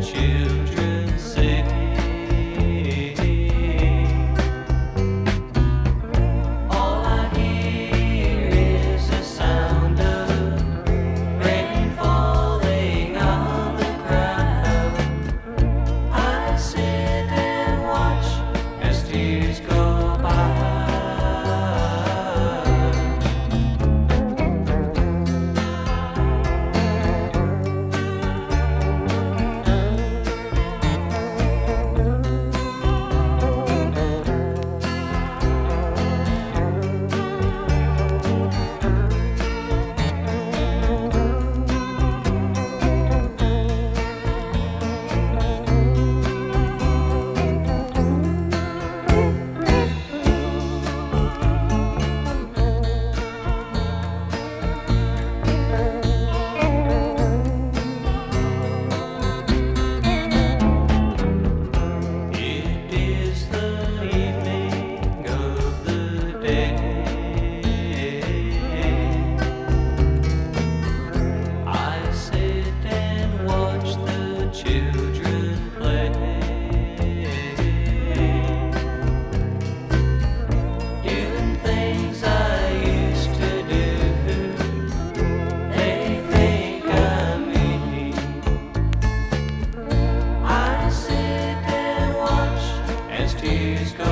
touch you. Tears go.